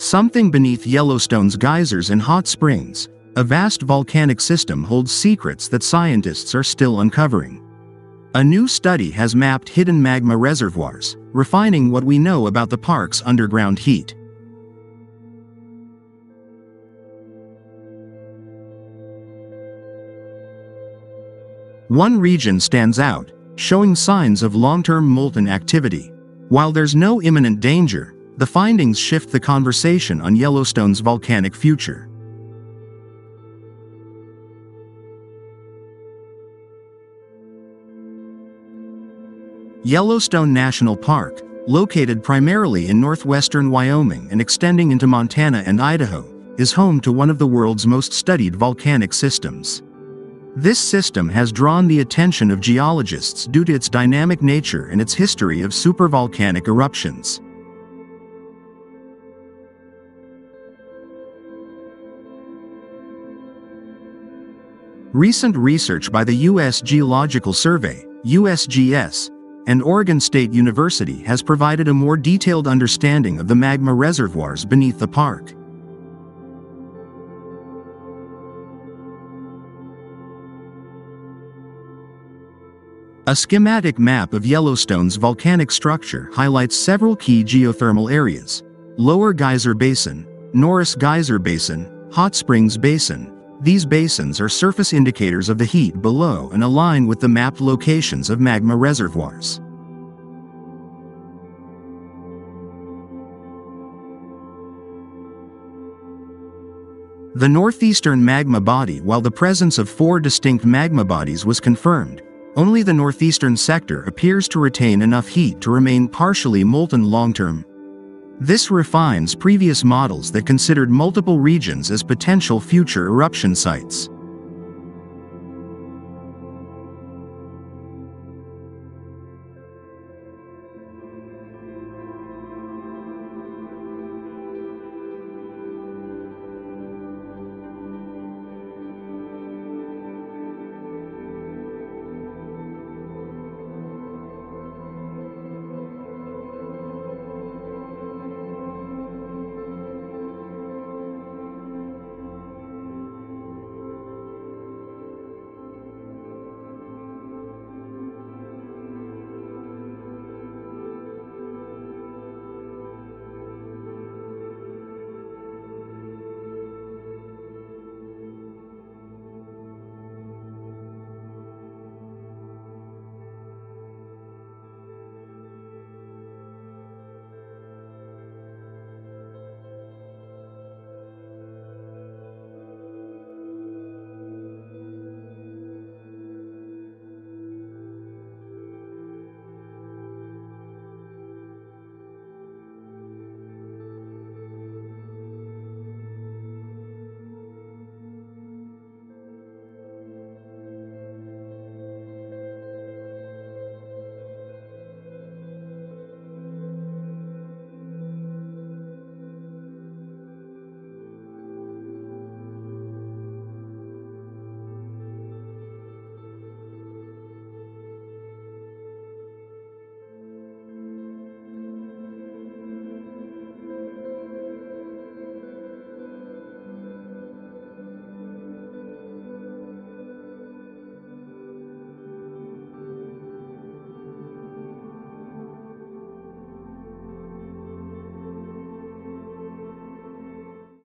Something beneath Yellowstone's geysers and hot springs, a vast volcanic system holds secrets that scientists are still uncovering. A new study has mapped hidden magma reservoirs, refining what we know about the park's underground heat. One region stands out, showing signs of long-term molten activity. While there's no imminent danger, the findings shift the conversation on Yellowstone's volcanic future. Yellowstone National Park, located primarily in northwestern Wyoming and extending into Montana and Idaho, is home to one of the world's most studied volcanic systems. This system has drawn the attention of geologists due to its dynamic nature and its history of supervolcanic eruptions. Recent research by the U.S. Geological Survey, USGS, and Oregon State University has provided a more detailed understanding of the magma reservoirs beneath the park. A schematic map of Yellowstone's volcanic structure highlights several key geothermal areas. Lower Geyser Basin, Norris Geyser Basin, Hot Springs Basin. These basins are surface indicators of the heat below and align with the mapped locations of magma reservoirs. The northeastern magma body While the presence of four distinct magma bodies was confirmed, only the northeastern sector appears to retain enough heat to remain partially molten long-term. This refines previous models that considered multiple regions as potential future eruption sites.